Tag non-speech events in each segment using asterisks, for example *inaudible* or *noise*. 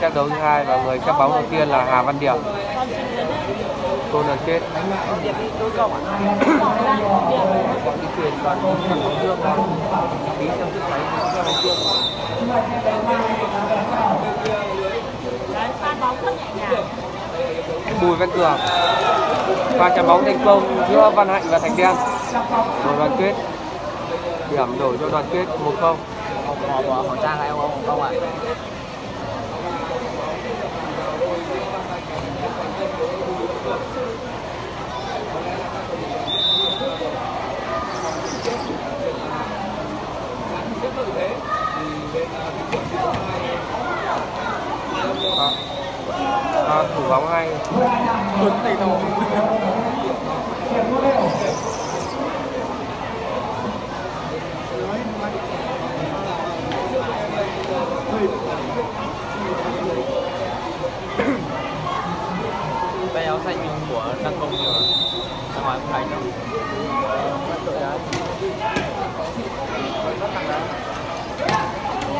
xét đấu thứ hai và người xét bóng đầu tiên là Hà Văn Điệp. Cô đoàn kết đi truyền toàn Đấy. Bùi Văn Cường pha chạm bóng thành công giữa Văn Hạnh và Thành Đen. Đội đoàn kết điểm đổi cho đoàn kết 1-0 Họ bỏ khẩu trang hay không không ạ? Bóng hay Tuấn này đâu? Bây áo xanh mình của Đăng Công nhiều à? Ra ngoài không đánh đâu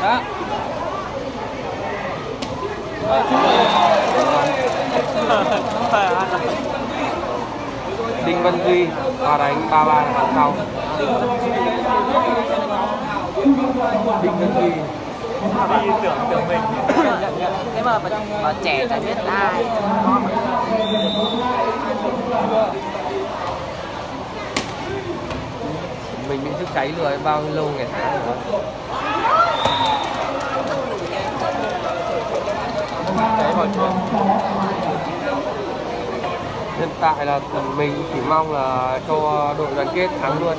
Đó Đinh Văn Duy và đánh 3-3 ở đằng sau. Đinh Văn Duy. Đi tưởng tưởng mình thế mà mà, mà trẻ chả biết ai. Mình bị thức cháy lừa bao lâu ngày tháng rồi? Đấy vào chuột hiện tại là mình chỉ mong là cho đội đoàn kết thắng luôn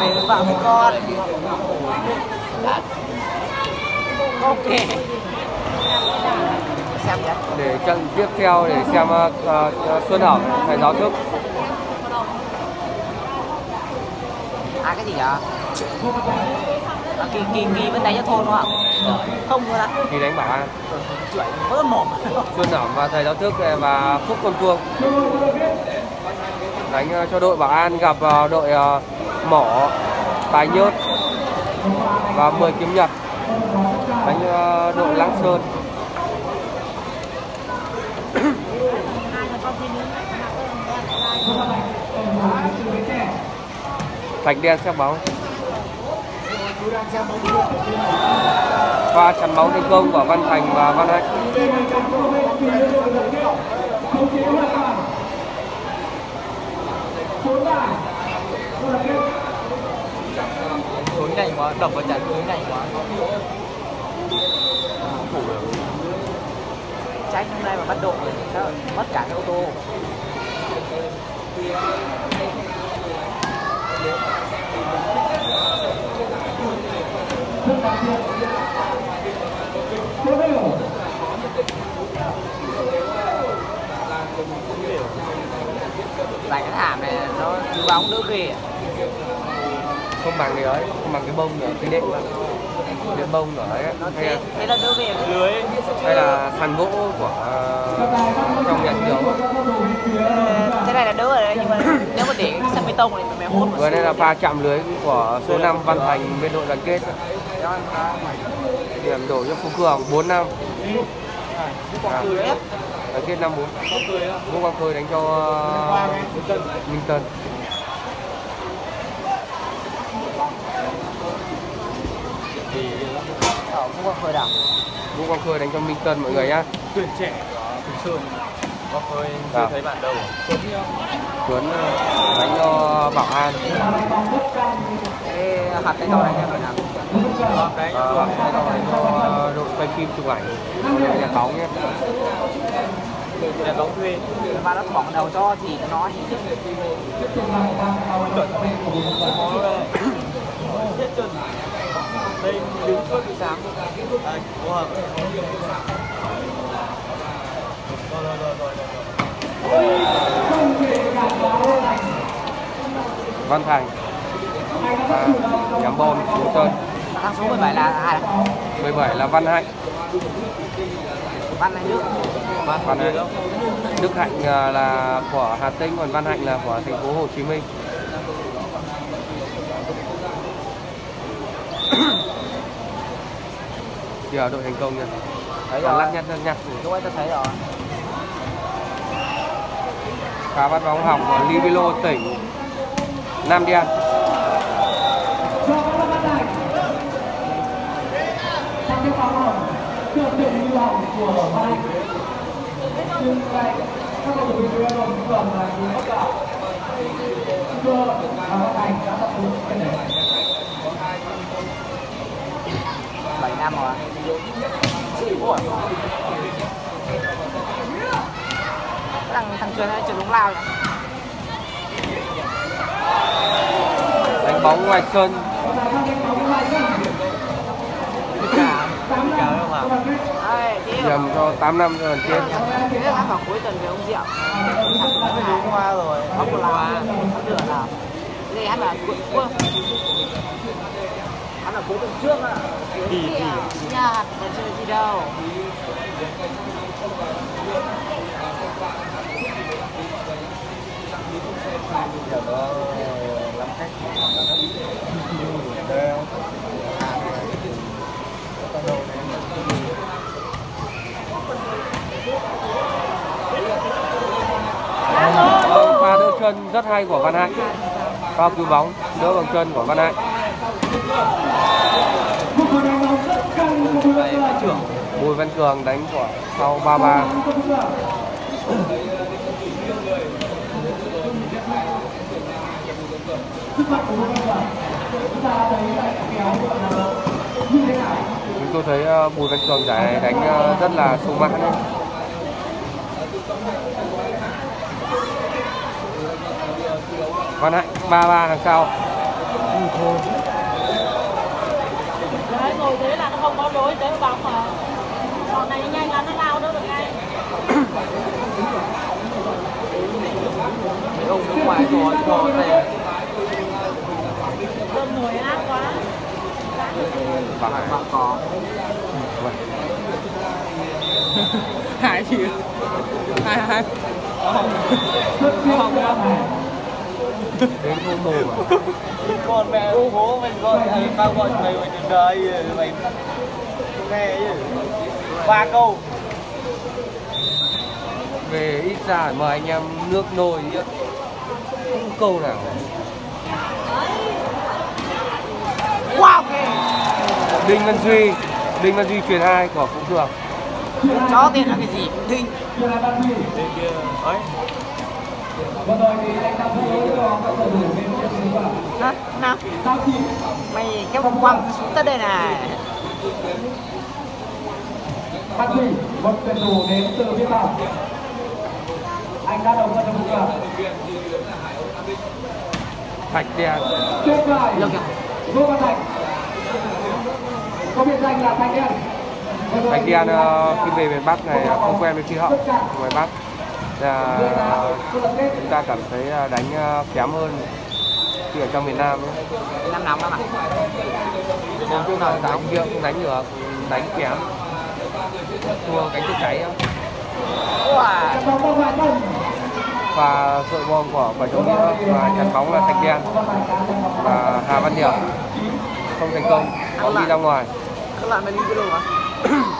về vào với con ok để trận tiếp theo để xem uh, uh, Xuân Hảo thầy giáo thức. À cái gì vậy à, kỳ kỳ kỳ vẫn đánh cho thôn đúng không không ạ. Thì đánh bảo An. Chuỗi vỡ mồm. Xuân Hảo và thầy giáo thức và Phúc Con Tuông đánh uh, cho đội Bảo An gặp uh, đội Mỏ Tài Nhớt và 10 kiếm Nhật. Đánh đội Lạng Sơn. Thạch đen xét bóng pha chắn bóng thành công của Văn Thành và Văn Hạnh. Trốn nhanh quá, đập vào chắn trốn nhanh quá. Tránh hôm nay mà bắt độ thì mất cả cái ô tô. Đánh cái thảm này nó cứ bóng đỡ ghê không bằng cái ấy không bằng cái bông nữa cái đệm. Đệm bông nữa ấy hay là, thế là đỡ ghê lưới. Hay là sàn gỗ của uh, trong nhà thi đấu thế này là đỡ rồi đấy nhưng mà *coughs* nếu mà để cái sân bê tông này mày hút vừa đây là pha chạm lưới của số 5 Văn Thành bên đội đoàn kết điểm đổ cho Phú Cường 4 năm. À, đấy kết 5 4 Vũ Quang Khơi đánh cho Minh Tân. Ở không có khơi đảo. Vũ Quang Khơi đánh cho Minh Tân mọi người nhá. Tuyển trẻ của Bình Sơn. Có khơi chưa thấy bạn đâu. Tuấn uh, đánh cho Bảo An. Hạt tay to này nhé phải làm cái Ờ, uh, tay cho đội quay phim chụp ảnh nhà bóng nhé nhà bóng thuê mà nó bỏ đầu cho thì nó nói đây đứng suốt từ sáng đây phù hợp rồi rồi rồi rồi Văn Thành và nhắm bom xuống sân thằng số 17 là ai 17 là Văn Hạnh. Văn này nước Văn Hạnh Đức. Hạnh à, là của Hà Tĩnh còn Văn Hạnh là của thành phố Hồ Chí Minh. *coughs* Giờ đội thành công nha. Thấy rồi. lắc nhắc lắc nhắc lúc ấy tôi thấy rồi. Pha bắt bóng hỏng của Livelo tỉnh. Nam Đen bảy năm rồi. Thằng thằng truyền này chuyển đúng lao rồi đánh bóng ngoài sân. Ê, nhầm cho 8 năm cho lần trên vào cuối tuần về ông Diệu Đúng qua rồi Ông là Ông lửa nào Đây hắn là cuối cuối Hắn là cuối tuần trước à Đi đi Nhà mà chơi gì đâu Vâng, pha đỡ chân rất hay của Văn Hạnh pha cứu bóng đỡ bằng chân của Văn Hạnh Bùi Văn Cường đánh của sau 3-3 Chúng tôi thấy ờ, Bùi Văn Cường giải này đánh ờ, rất là sung mãn đấy. Văn Hạnh 3-3 đằng sau. Đấy, ngồi thế là nó không có lối tới bóng mà. Còn này nhanh là nó lao đỡ được ngay. Mấy ông nước ngoài cho cho này Đâm nổi ác quá. Mà có. Hai gì hai hai không đến thô mồ mà con mẹ u bố mình gọi tao gọi mày mày đừng đời mày nghe chứ. Ba câu. Về ít ra mời anh em nước nồi chứ không câu nào. Wow Đinh Văn Duy Đinh Văn Duy truyền hai của Phú Cường Chó tên là cái gì? Đinh. Ấy Hả? Nào. Mày kéo bóng quăng xuống tới đây này Phát huy một tuyển thủ đến từ phía phòng anh đã đồng ra cho một Thạch Đen tuyệt vời. Được kìa Ngô Văn Thành có biệt danh là Thành Đen Thạch Đen ờ, khi về miền Bắc này không quen với khí hậu ngoài Bắc là chúng ta cảm thấy ờ, đánh ờ, kém hơn khi ở trong miền Nam ấy. Năm nóng lắm à Nói chung là đánh kia không đánh được đánh kém thua cánh tay cháy á. Và đội bom của Bảy Trọng Nghĩa và chắn bóng là Thạch Đen và Hà Văn Điệp không thành công bóng đi ra ngoài Các bạn đi cái đồ hả? *clears throat*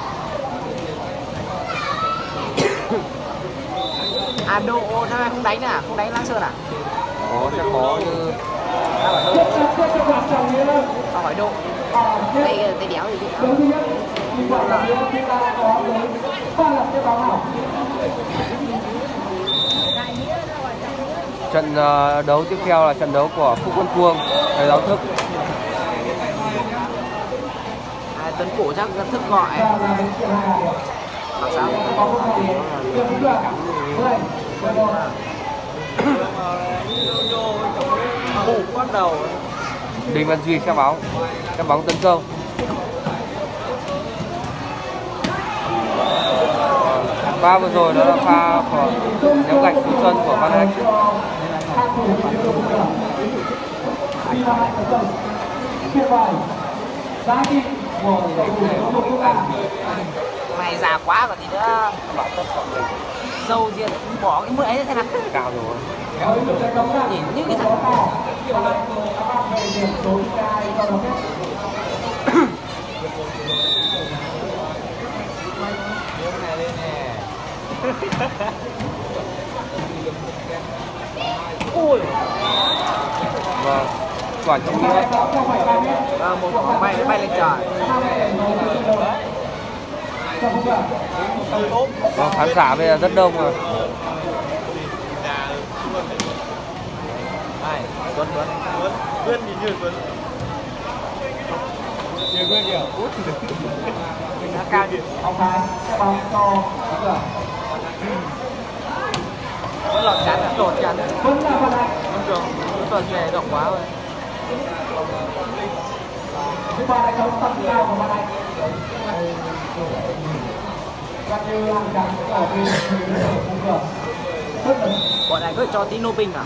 à độ năm nay không đánh à? Không đánh Lạng Sơn à? có sẽ có như Tao hỏi độ Tao hỏi độ ở nhất Tay, đéo gì hỏng trận ờ, đấu tiếp theo là trận đấu của Phúc Quân Cuông thầy giáo thức. À, Tuấn Cổ chắc thức gọi. Bảo sao? Bắt đầu Đinh Văn Duy xem bóng xem bóng tấn công pha vừa rồi đó là pha của ném gạch xuống sân của Văn Anh. Mày già quá còn gì nữa dâu diện bỏ cái mũi ấy thế nào. Cao rồi. Nhìn như cái thằng ôi vâng. Quả trứng à, vâng, một quả bay bay lên trời vâng, khán giả bây giờ rất đông rồi. Ai? tuấn tuấn. Tuấn nhìn như Tuấn Nhiều quên kìa. Út nó cao gì ông hai bóng to vẫn lọt chắn à? Lột chắn vẫn là phần này Vâng trường tuần này rộng quá rồi. thứ ba là chống tầm cao của bạn này là bọn này cứ cho tí nô binh à?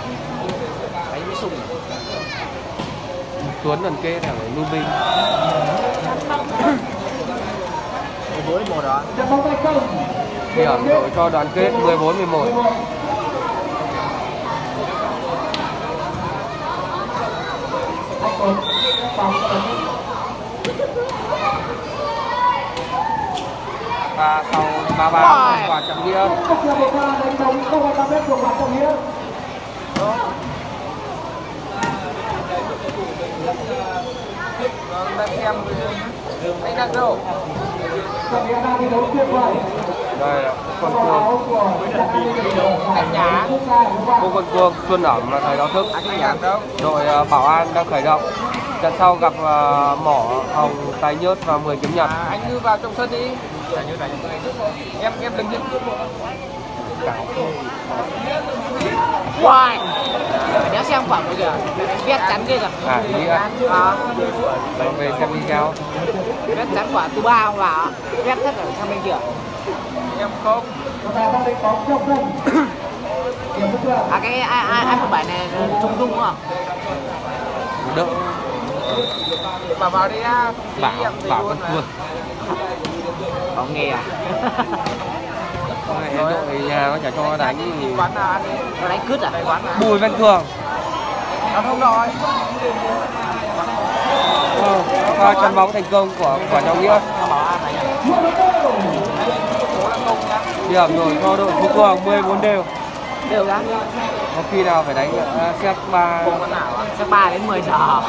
Đánh với sùng tuấn đoàn kê này phải lưu binh với một đó điểm đội cho đoàn kết 14 11 anh Tuấn bóng Tuấn và sau 33 quả trọng nghĩa Tức là một pha đánh bóng không có 5 mét của bạn trọng nghĩa đang xem anh đang đâu? Trọng nghĩa đang thi đấu tuyệt vời đây quả cuồng Anh Nhã. cô con cuồng xuân ẩm là thầy giáo thức. Cái nhạc đâu đội ờ, bảo an đang khởi động. Trận sau gặp ờ, mỏ hồng tài nhớt và 10 kiếm nhật. À, anh cứ vào trong sân đi em em đừng đứng Hoài. Đéo xem khoảng bây giờ. Vét chắn kia kìa. À ý ạ. À. Vâng, về xem video Vét chắn quả thứ ba không vào Vét thất ở sang bên kia. Em không. Là À cái ai ai ai một bảy này trung dung đúng không? đỡ. Bảo vào đi á bảo bảo con cuồng Bảo nghe à? *laughs* Đội nhà nó chả cho nó đánh thì Quán đi Nó đánh cứt à? Bùi văn cường Nó không rồi Vâng, và trận bóng thành công của quả trọng nghĩa. Điểm rồi cho đội phú cường 14 đều. Đều ra. Có khi nào phải đánh uh, xếp ba? Chắc 3 đến 10 giờ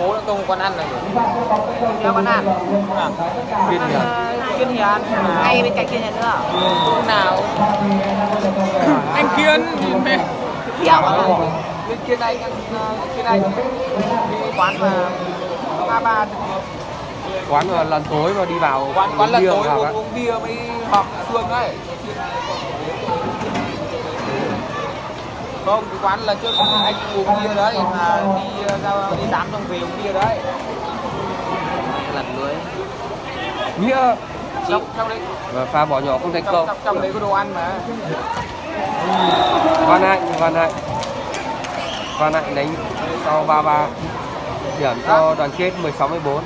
Bố đã công quán ăn này. Theo quán ăn? Viên hiệp Kiên Hiền. Ngay bên cạnh Kiên Hiền nữa Hôm nào? Anh Kiên. Hiểu à Bên Kiên Anh ăn ờ, Kiên Anh. Đi quán mà ba ba quán mà lần tối mà đi vào Quán quán lần bia tối uống, bia mới học Phương đấy Không, cái quán lần trước anh uống bia đấy mà đi ra đi đám xong về uống bia đấy. Lần lưới. Nghĩa Trong, trong đấy và pha bỏ nhỏ không thành trong, công. trong, trong đấy có đồ ăn mà. Văn Hạnh Văn Hạnh. Văn Hạnh đánh sau 33 điểm cho đoàn kết 16 14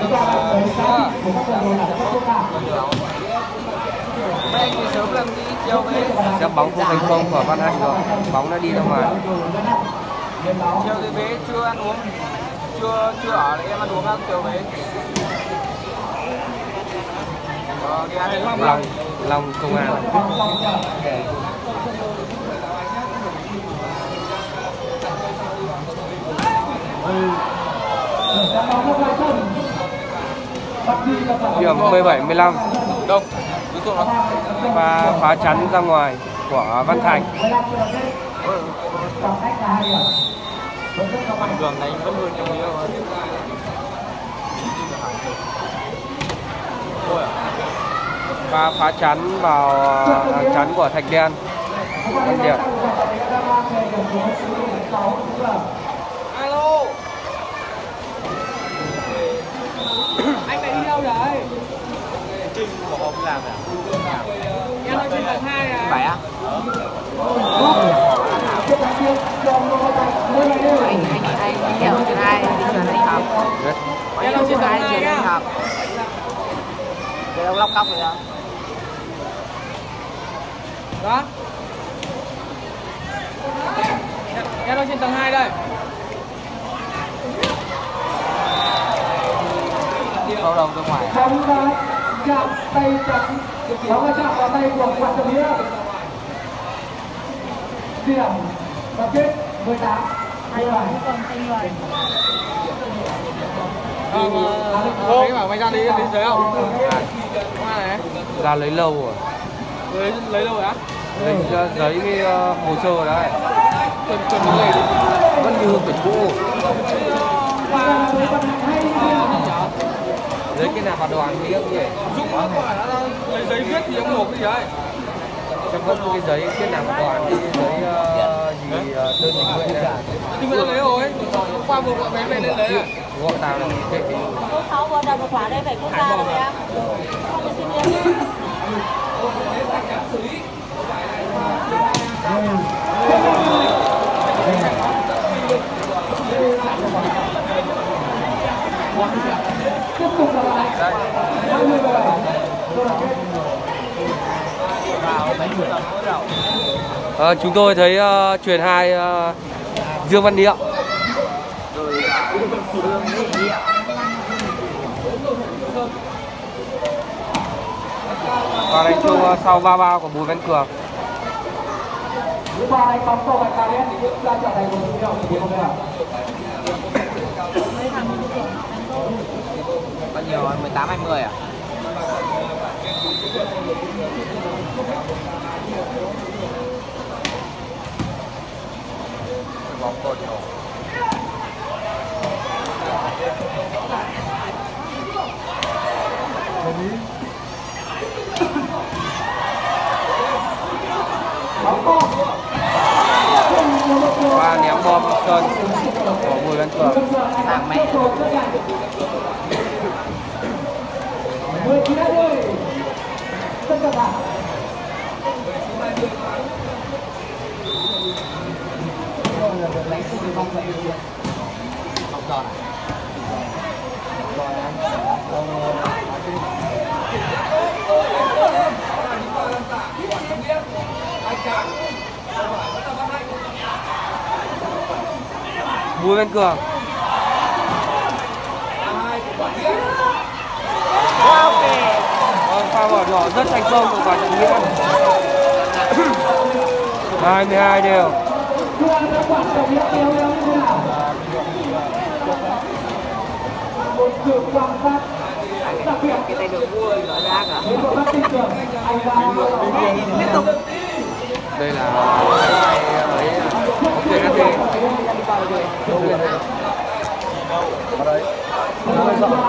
chúng ta đang thấy giá trị của các cầu thủ là các quốc gia Mấy anh thì sớm lần đi chiều về xếp bóng không thành công của Văn Hạnh rồi. Bóng đã đi ra ngoài. Chiều thì về chưa ăn uống. Chưa chưa ở đấy em ăn uống ăn chiều về Long Long công an điểm 17 15 Đâu? Cứ tụi nó và phá chắn ra ngoài của Văn Thành. Cường này vẫn hơn. Trong à. Và phá chắn vào à, chắn của Thạch Đen. Văn điểm Alo Anh này đi đâu rồi? Trinh của họ đi làm à? Em ở trên tầng 2 à? Phải á? Anh anh anh anh hiểu trên hai đi truyền anh học Anh hiểu trên hai truyền anh học Cái ông lóc cóc rồi đó Đó Em đang trên tầng 2 đây Câu đầu ra ngoài. Chạm tay chắn bóng đã chạm vào tay của quạt trọng nghĩa điểm và kết 18 Hai người người. Đấy bảo mày ra đi đi dưới không? Này. ra lấy lâu rồi Lấy lấy đâu rồi á? lấy ra giấy cái ờ, hồ sơ đấy Tuần tuần này vẫn như quyển cũ lấy cái nào vào đoàn cũng vậy Dũng nó bảo là lấy giấy viết thì ông nộp cái gì đấy. trong vẫn cái giấy cái nào vào đoàn cái giấy ờ, gì ờ, đơn tình nguyện này mà đã lấy rồi. Hôm qua vừa gọi bé về lên lấy à? gọi tao là cái cái Số 6 vừa đầu một quả đây phải quốc gia rồi em. Không được tiếp tục lại 27 tôi là kết Ờ, chúng tôi thấy uh, truyền hai uh, Dương Văn Niệm và đánh chung uh, sau va va của Bùi Văn Cường. thứ ba đánh bóng cầu bạch cadet thì cũng đã trở thành một dấu hiệu của điểm này nhiều rồi 18 20 à bóng cột nhiều. bóng ném bom, sơn của Bùi Văn Cường hàng mẹ mười chín hai mươi tất cả Bùi Văn Cường Vâng, pha bỏ nhỏ rất thành công của quả trọng nghĩa 22 đều cái tay được mua nó ra cả liên tục đây là ấy bóng chuyền HT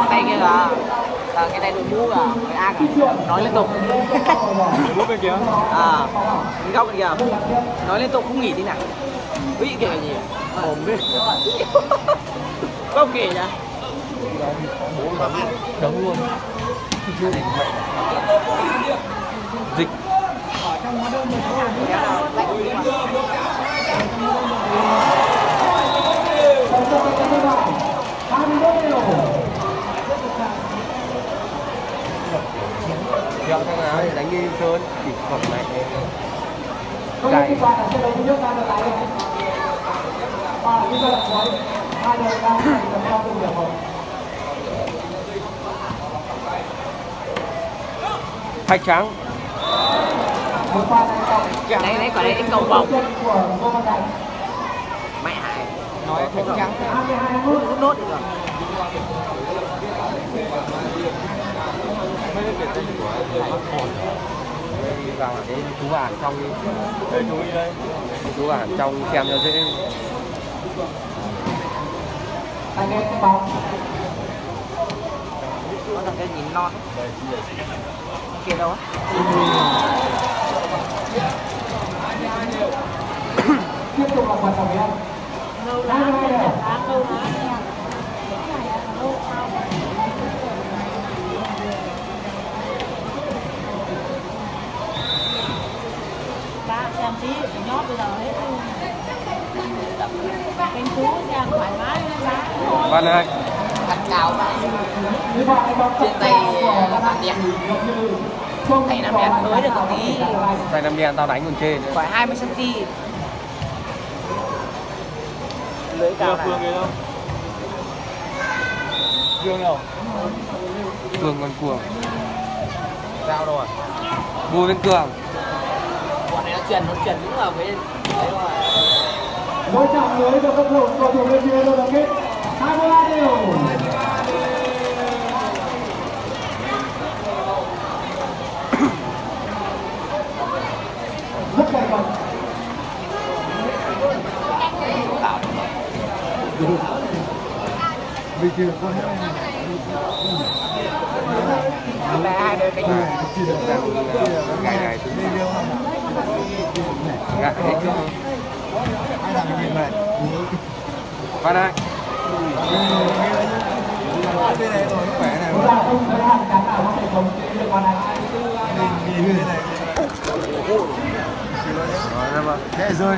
tay kia là là cái tay đội mũ à cái ác à? Nói liên tục. *laughs* Bút bên kia. à góc bên kia. Nói liên tục không nghỉ tí nào. Ví kiểu gì? Ổn đi. *laughs* Góc kì nhá đấm luôn. Dịch. Kéo nào Dạo thằng nào thì đánh đi sơn chỉ còn mẹ Chạy. được được thạch trắng. Một pha đánh bóng đấy quả đấy đánh cầu Cảnh. mẹ hại. Nói thành trắng. 22 phút. hút nốt được rồi đi vào cái chú bản trong Đây chú ý đây. chú bản trong xem cho dễ Anh em bóng. nó là cái nhìn non kia đâu á Tiếp tục là phần tổng liên. Lâu lắm lâu lắm. Tí, nhót bây giờ hết. Kênh chú xem thoải mái văn hai thật cao trên tay của bạn đẹp Tay nó đẹp mới được một tí. tay năm đen tao đánh còn trên nữa. phải 20 cm lưới cao này Phương đâu? Đâu? Cường còn cuồng Sao rồi? Bùi Văn Cường này nó chuyển nó chuyển đúng là với đấy rồi. Mỗi chạm lưới cho các cầu cầu thủ bên phía đội đoàn kết 23 đều. *coughs* Rất cẩn thận. Vì chưa có Mẹ hai đứa đánh Ngày này thì gạt hết chứ ai làm cái gì vậy qua đây cái này rồi khỏe này nhìn như thế này rồi rơi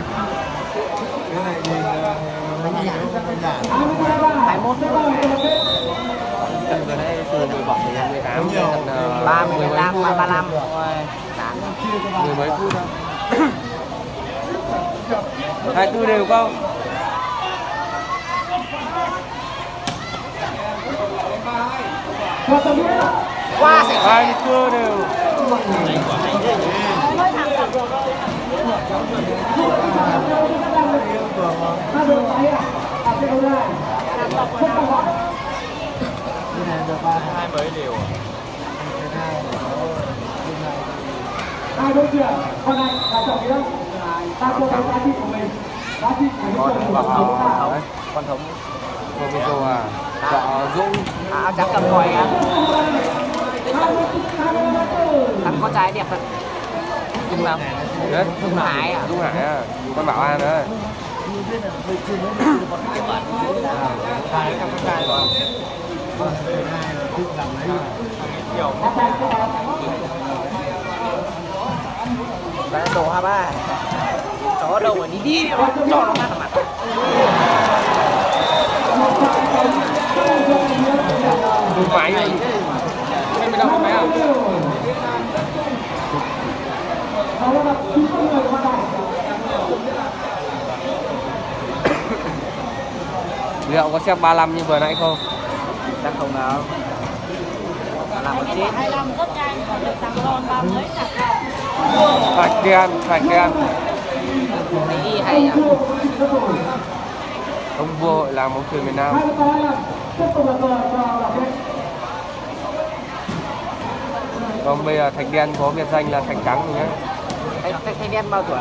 cái này nhìn bánh nhãn hai mốt gần đây từ 17 18 ba 18 35 mười mấy phút thôi. *coughs* Hai tư đều không? Qua sẽ hai mươi tư đều. Hai mấy đều Hai đối diện, con này là trọng yếu. Ta cho thấy giá trị của mình. Giá trị của những Bảo của chúng ta. con thống Comiso à? Vợ Dũng. À, trắng cầm còi á thằng con trai đẹp thật. Dung nào đấy. Dung Hải à? Dũng Hải à? Con Bảo An đấy? Hải thằng con trai rồi Đấy, đồ hai ba chó đâu mà đi đi cho nó ngắt vào mặt. Đúng máy rồi Em mới đâu có máy à? *coughs* Liệu có xem 35 như vừa nãy không? chắc không nào. Làm một chết hai năm rất nhanh còn được Ron ba mấy là Thạch đen, thạch đen Tí hay nhỉ? Ông vua hội làm bóng truyền miền Nam Còn bây giờ Thạch Đen có biệt danh là Thạch Trắng rồi nhé Thạch, thạch Đen bao tuổi?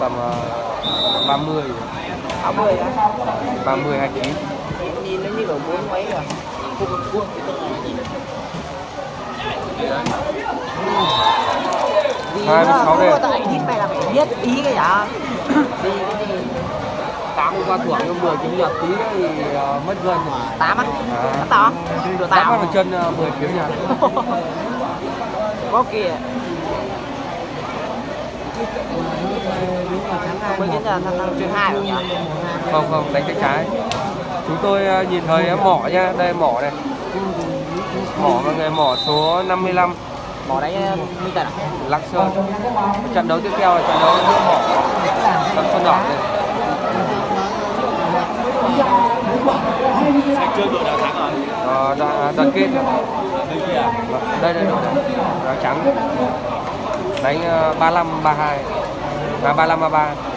Tầm uh, 30 30 á? 30, 29 Nhìn nó như kiểu bốn mấy rồi Cuộn cuộn 26 đây. Tại thích mày là biết ý cái gì tám qua tuổi nhưng 10 kiếm nhật tí thì uh, ờ, mất gần rồi. tám á? À. Tao. Được tao. Bắt chân ờ, mười 10 kiếm nhật. *laughs* Có kìa. Mới kiếm là thằng thằng hai rồi không nhỉ? Không không, đánh cái trái. Chúng tôi nhìn thấy mỏ nha, đây mỏ này. Mỏ mọi người mỏ số 55. mươi bỏ đánh ờ, minh tần à? Lạng Sơn. Trận đấu tiếp theo là trận đấu giữa mỏ Lạng Sơn đỏ. Này chưa đội nào thắng rồi? Ờ, đoàn, đoàn kết. Đây đây đội áo trắng? Đánh uh, 35 32 à 35 33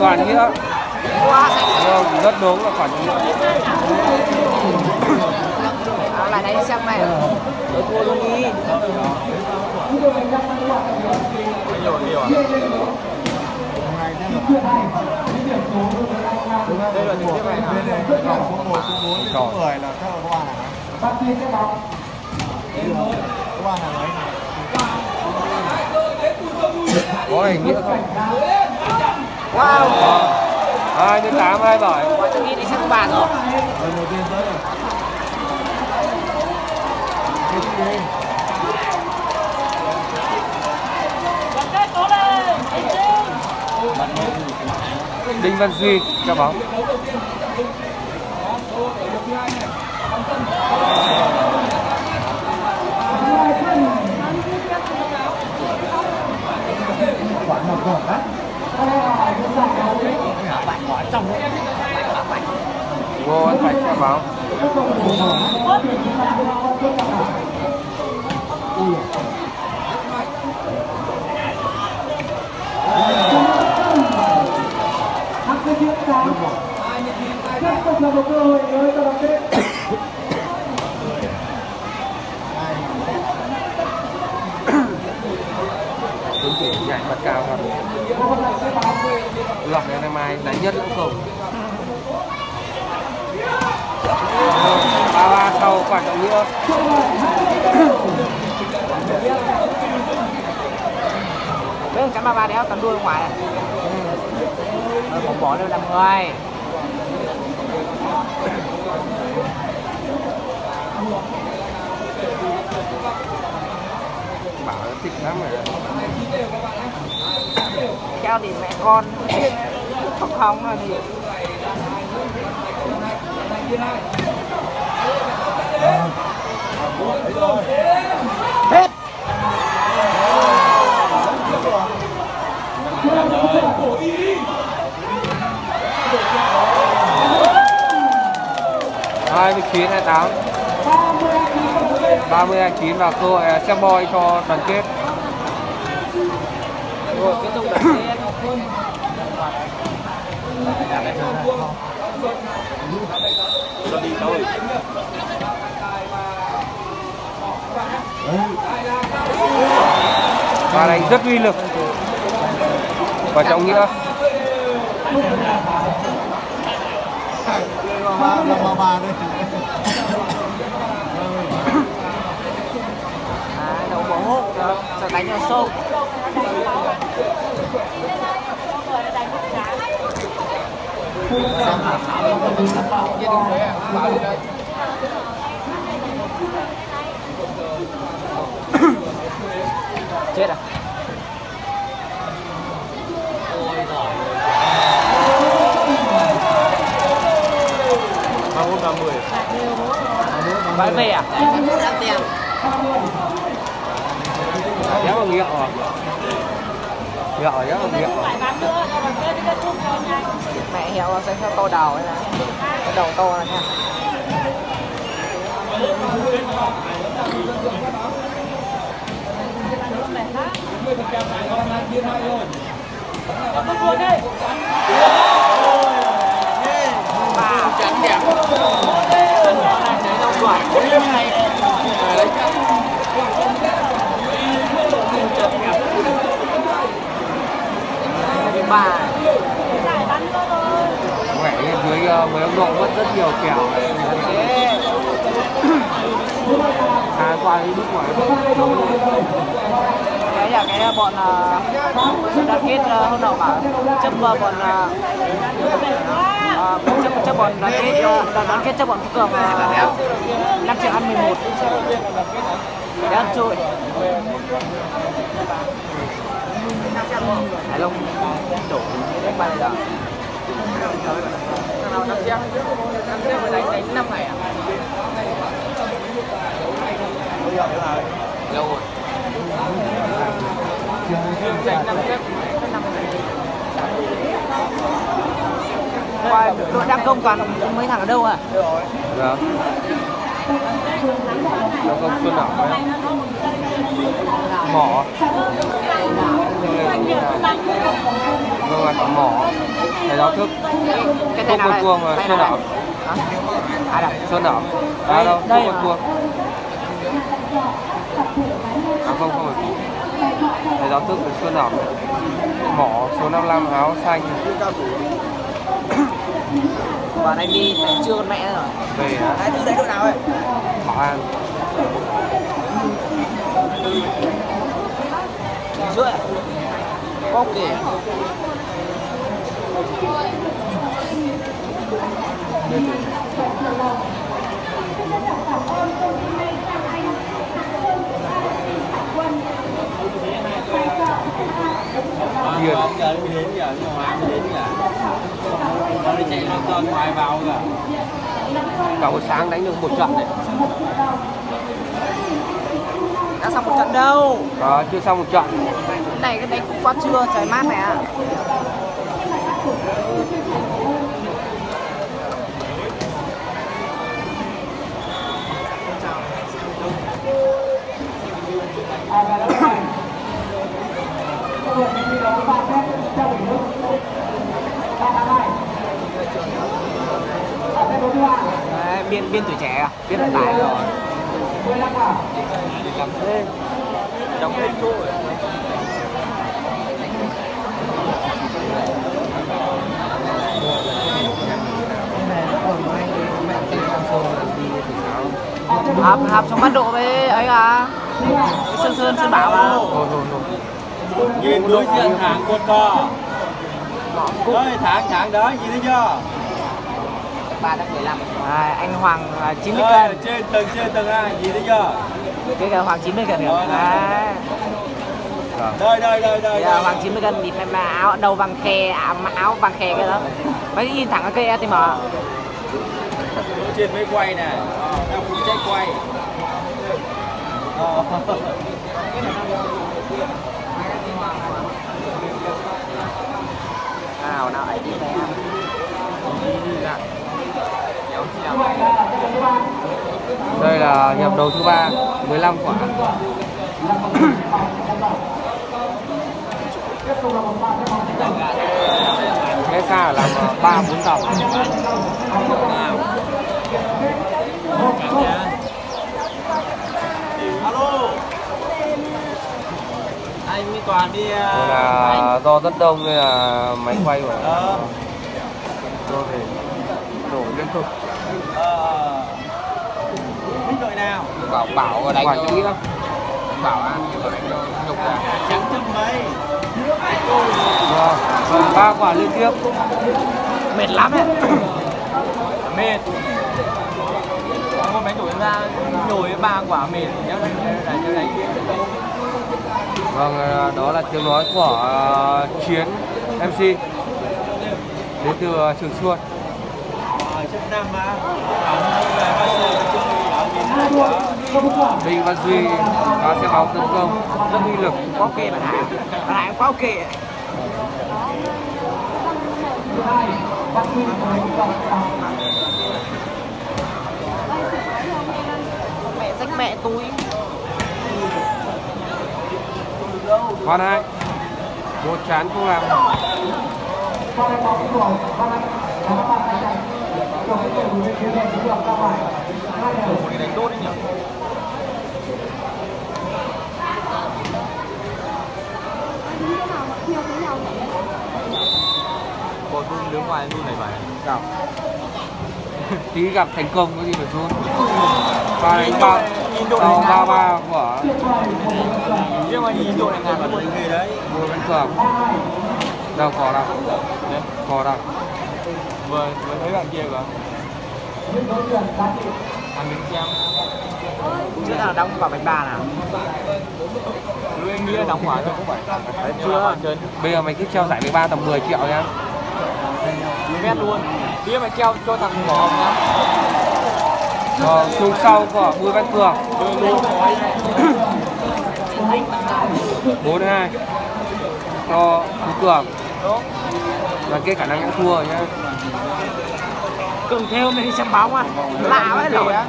quản nghĩa Vâng, rất đúng là quản nghĩa à, lại đánh xem mày tôi thua luôn đi nhiều nhiều à đây là tiếp này hả này vòng số 1, số 4, số 10 là các bạn các bạn hả? Tin cái bóng. Các bạn mấy? có hình nghĩa không wow. Hai mươi tám hai bảy. Quả tôi nghĩ đi sang bàn rồi. Lần đầu tiên tới rồi. đinh văn duy cho bóng. Bóng Hãy vô anh Bạch xem vào Rất là một cơ hội với các bạn kết Đúng kiểu chạy mặt cao hơn lọc này ngày mai đánh nhất lẫn cùng ba ba sau quan trọng nữa Với cắn ba ba đéo cắn đuôi ngoài. À? Rồi bỏ bỏ lên làm người. Bảo thích lắm rồi Keo thì mẹ con Không không là gì Hết hai mươi chín hai tám. ba mươi hai chín và cơ hội à, xem boy cho đoàn kết. Rồi kết thúc đoạn kết và đánh rất uy lực. Và trọng nghĩa. À, Đầu cho, đánh vào sâu. Chết à? Ba bốn ba mươi. Bán về à? Đã tiền đéo vào nghĩa à Gạo đéo vào nghĩa à Phải bán nữa, thúc rồi nhanh. Mẹ hiệu nó sẽ theo to đầu ấy này. Cái đầu to này nha. Đây. Wow, tránh đẹp Đấy đâu quả Ba Phải Mẹ lên dưới ờ, mấy ông độ mất rất nhiều kèo à qua đi nước ngoài. Cái là cái bọn uh, đã kết hôm đầu bảo chấp bọn chấp chấp bọn đoàn kết đoàn kết chấp bọn phú cường 5 triệu ăn 11 để ăn trội Hải Long đổ cái bài này Thằng nào năm trăm năm trăm phải đánh đánh năm ngày à? Lâu rồi Đánh năm kép năm Qua đội đăng công toàn mấy thằng ở đâu à? Vâng Nó không xuân đấy Mỏ. Vâng là mỏ. Thầy giáo thức Cái Không con cuông mà xuân đỏ Hả? À đâu? Xuân đỏ À đâu, đây con cuông À không, không phải. Thầy giáo thức là xuân đỏ Mỏ số 55 áo xanh. *coughs* Và anh đi chưa con mẹ rồi? Về á, Đấy, từ đấy đội nào ấy? Bảo An Rưỡi? Có kể Hiền giờ mới đến giờ nhưng mà mới đến giờ. Nó đi chạy lên con ngoài vào kìa Cả. Buổi sáng đánh được một trận này đã xong một trận đâu? Đó, chưa xong một trận. Này cái đấy cũng có trưa, trời mát này ạ. À. Đấy, biên biên tuổi trẻ à? Biên tài rồi. 15 quả Trong hết chỗ xong bắt độ với ấy à sơn sơn sơn bảo à Nhìn đối diện thẳng con co. Đấy, thẳng thẳng đó, nhìn thấy chưa? Ba trăm mười lăm à, anh hoàng là 90 Đây, cân trên tầng trên tầng hai, nhìn thấy chưa? cái là hoàng 90 cân Rồi, đấy Đây, đây, đây, đây. Là hoàng 90 cân bịt mà áo đầu vàng khe à, mà áo vàng khe cái đó mấy nhìn thẳng cái cây ATM trên mới quay này. Ờ, đang phụ trách quay. Ờ. nào nào ấy đi về như vậy là phép đấu thứ ba đây là nhập đầu thứ ba 15 quả cái tục là xa làm ba bốn tàu Alo. Anh mới toàn đi là do rất đông nên là máy quay của tôi phải đổ liên tục Ờ. Thích đội nào? Bảo bảo đánh kỹ lắm. Bảo ăn bảo đánh nhục ra. Trắng chân mấy. Vâng, ba quả liên tiếp. Mệt lắm ấy. *coughs* Mệt. Hôm đánh đổi ra nhồi ba quả mệt. Nhớ đánh là như đánh vâng ờ, đó là tiếng nói của ờ, chiến mc đến từ ờ, trường xuân. Ở trong Nam quá đinh văn duy đá xe bóng tấn công. Rất uy lực quá ok bạn hải bạn hải quá ok mẹ rách mẹ túi khoan hai một chán không làm và đánh đấy nhỉ Còn đun đứng ngoài đun này bài Nào. tí gặp thành công có gì phải run ba đánh ba. Ờ, ba ba của Nhưng mà nhìn đội này ngàn là ghê đấy. Bùi văn cường. Đâu có đâu? Có đâu? Vừa vừa thấy bạn kia kìa chưa nào đóng vào bánh ba nào Lúc anh nghĩ là đóng ngoài thôi không phải. Đấy, chưa. Bây giờ mày cứ treo giải 13 tầm 10 triệu nhá. Mét luôn. Tí mày treo cho thằng mỏ hồng nhá. Ờ, xuống sau của bùi văn cường. *coughs* Bốn hai. Cho phú cường. Và cái khả năng đã thua rồi nhá cường theo mình đi xem bóng à lạ quá rồi á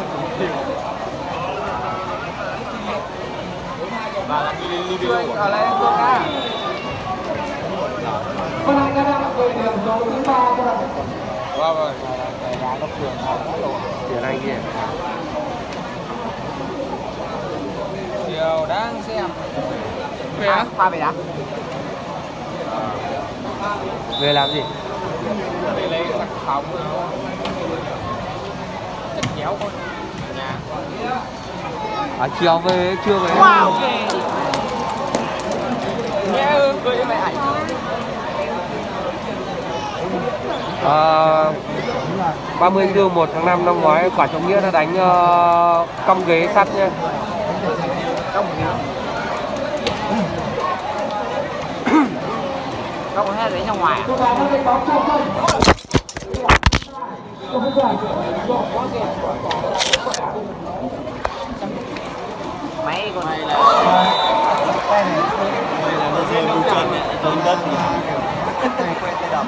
ở đây cường á văn anh đã đang đội điểm số thứ ba cho đội Wow rồi anh kia. Điều đáng xem. À, qua về đã về làm gì? Để lấy sắc phóng Chất chéo thôi. Nhà. À chiều về chưa về. Wow Nghe cười mày ảnh à, 30 tháng 1 tháng 5 năm ngoái quả trọng nghĩa đã đánh uh, cong ghế sắt nha. Hết đấy trong ngoài à? máy con này là đây là nó rơi bù chân đấy giống đất này. Quay tay đầm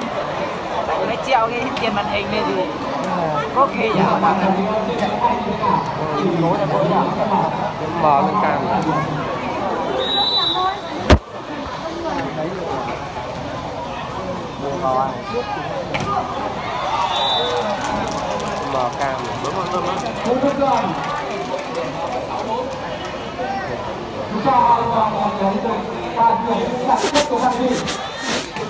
mấy triệu cái tiền màn hình này thì có khi nhà mà lối là lối nào mở lên càng Hãy subscribe cho kênh Ghiền Mì Gõ Để không bỏ lỡ những video hấp dẫn và điểm sản xuất của Văn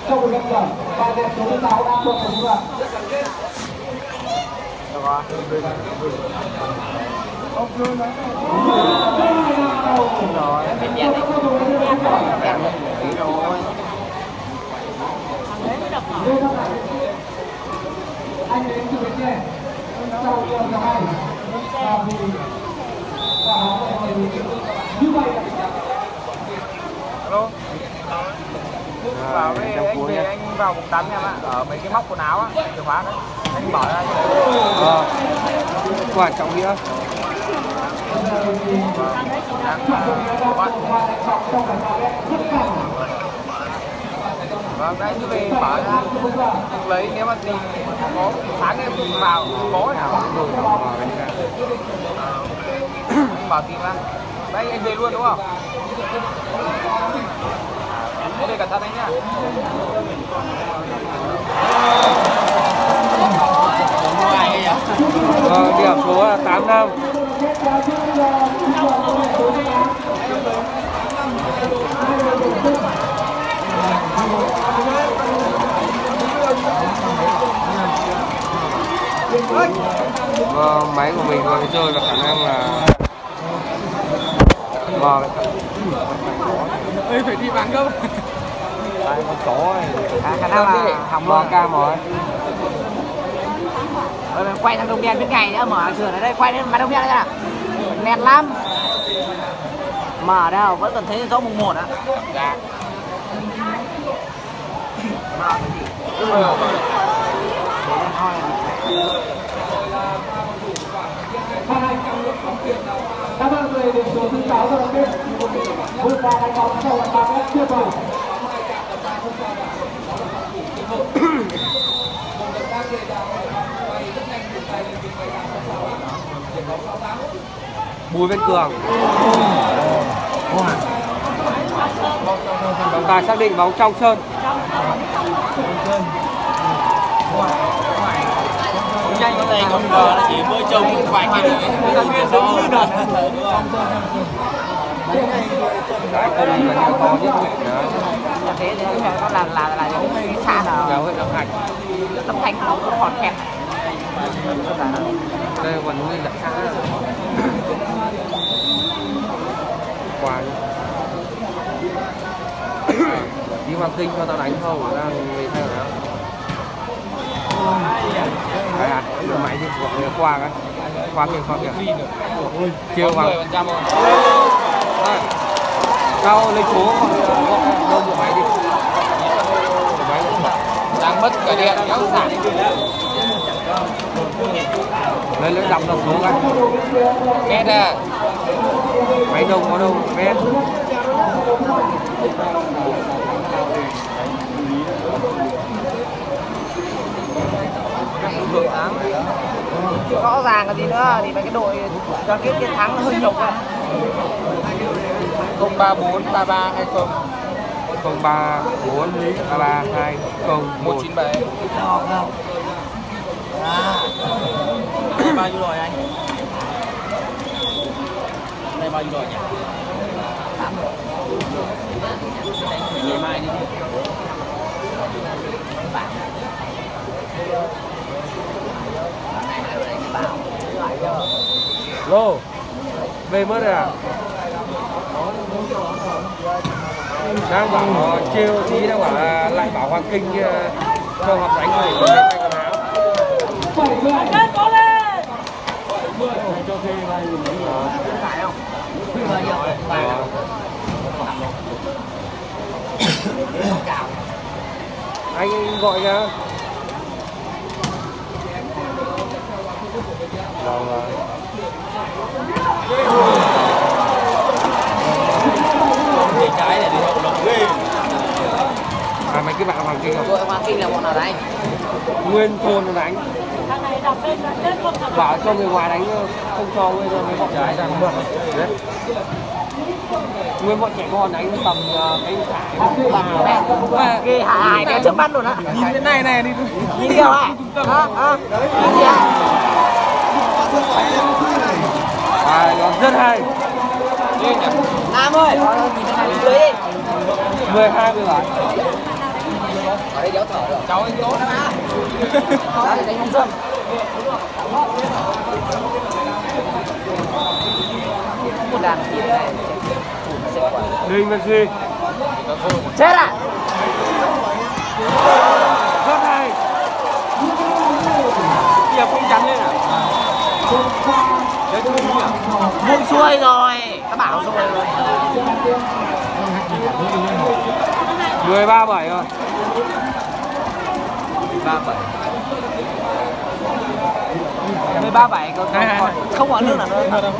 Trong một lần gần, đẹp số thứ sáu đang thuộc của chúng được rồi đấy. Anh đến từ bên kia. Sau giờ thứ hai. Và vì và như vậy alo vào với trong anh về anh vào một tấn em ạ ở mấy cái móc quần áo á chìa khóa đấy anh bỏ ra Ờ, quan trọng nghĩa. Vâng đấy cứ về bỏ ra. Lấy nếu mà tìm sáng em vào có nào rồi vào anh bảo tìm ra đấy anh về luôn đúng không em về cẩn thận anh nhá Ờ, điểm số là 8 năm Ờ, máy vừa rơi và khả năng là mò ơi phải đi bán gấp Đấy, con chó này. À, khả năng là hỏng mò rồi. ca mò Rồi mình quay sang đông đen bên ngày nữa mở sườn ở đây quay đến mặt đông đen ra nét lắm. Mở đâu vẫn còn thấy rõ mùng một á dạ *laughs* Các bạn về điểm số thứ 6 rồi biết. Vượt qua đánh bóng sau là 3 mét tiếp vào. Bùi Văn Cường tài xác định bóng trong sân nhanh có này không ngờ là chỉ mới trông vài cái được nhìn rõ Đấy, là điều to nhất Đấy. là thế thì nó là là là cái xa nào Kéo hệ đọc hạch tâm thanh còn kẹt Đây còn nguyên đặc xã Quả Đi Hoàng Kinh cho tao đánh không ra người thay rồi đó Đấy à, mày đi, gọi người qua cái qua kìa, qua kìa rồi. Đây. Tao lấy số đâu bộ máy đi Bộ máy đi. đang mất cả điện. Kéo sạc. Lấy lấy đọc đọc số cái két à? Máy đâu có đâu vé rõ ràng là gì nữa? Thì mấy cái đội đoàn kết chiến thắng nó hơi nhục rồi không ba bốn ba ba hai không? không ba bốn ba ba hai không một một chín bảy. Bao nhiêu rồi anh? Đây bao nhiêu rồi nhỉ? Ngày mai đi lô về mất rồi à? Đang bảo chiêu tí đang bảo là lại bảo hoàng kinh ờ, cho học đánh rồi lên tay quần áo. Cố lên! anh, anh gọi nhá vâng vâng. để trái để đi hậu lộc ghê à mấy cái bạn hoàng kinh không? Hoàng Kinh là bọn nào đấy? Nguyên thôn nó đánh. Thằng này đập lên là kết không thằng bảo cho người ngoài đánh không cho nguyên thôn mới gọi trái ra mượn nguyên bọn trẻ con đánh tầm ờ, cái thải mẹ. Ghê hại hại cái trước mắt luôn á. Nhìn cái này này đi. Nhìn kìa hả hả hả nhìn kìa à nó rất hay. Nam ơi nhìn cái này dưới đi. 12 mươi bảy ở đây đéo thở rồi. Cháu anh tốt đó đó là đánh bóng sân một đàn tiền này Đinh Văn Duy. Chết à rất hay. Giờ không trắng lên à buông xuôi rồi nó bảo rồi. 13 7 rồi. mười ba bảy còn còn- còn không có nước nào nữa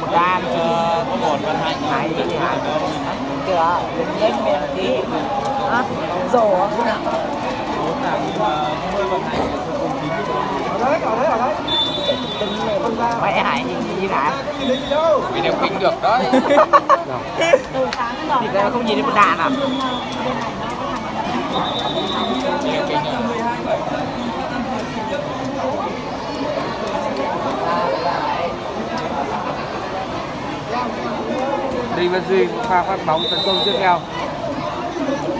một đàn thì có một con hai hai cái gì hả kìa lên miền tí. Hả? Rổ mẹ hải nhìn hả Vì đều kinh được đấy. *laughs* thì cái không nhìn thấy một đàn à? Đinh Văn Duy pha phát bóng tấn công tiếp theo.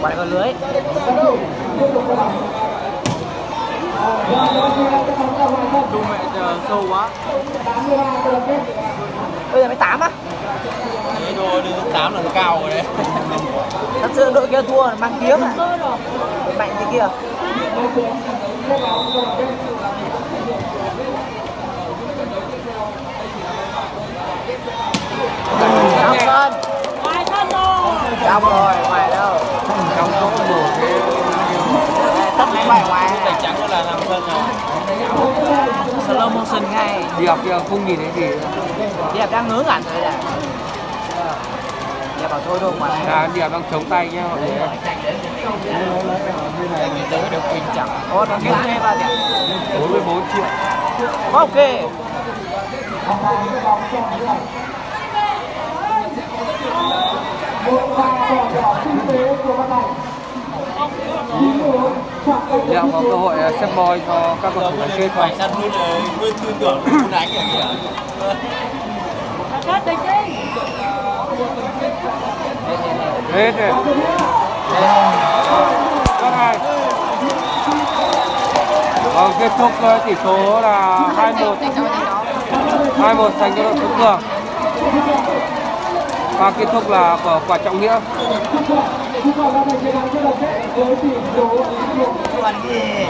Quay vào lưới Trung mẹ chờ sâu quá. bây giờ mới tám á. Cái đồ đứng 8 là cao rồi đấy. thật sự đội kia thua mang kiếm à. Mạnh thế kia. Sân rồi. Ngoài đâu. Trong chỗ một cái Tất ngoài ngoài Cái trắng nó là làm sân rồi. Slow motion ngay. Điệp kia không nhìn thấy gì nữa. Điệp đang ngớ ngẩn rồi này Điệp bảo thôi đâu mà này à, điệp đang chống tay nhá mọi người Tới đều kinh chẳng. Ô, nó kiếm thêm bao nhiêu? 44 triệu. Ok liệu có cơ hội à, xếp set cho các cầu thủ đánh kết không Phải luôn rồi. Nguyên tư tưởng muốn đánh kìa kìa. kết định đi hết rồi rất hay vâng kết thúc ờ, tỷ số là 2-1. 2-1 dành cho đội Phú Cường và kết thúc là của quả trọng nghĩa còn gì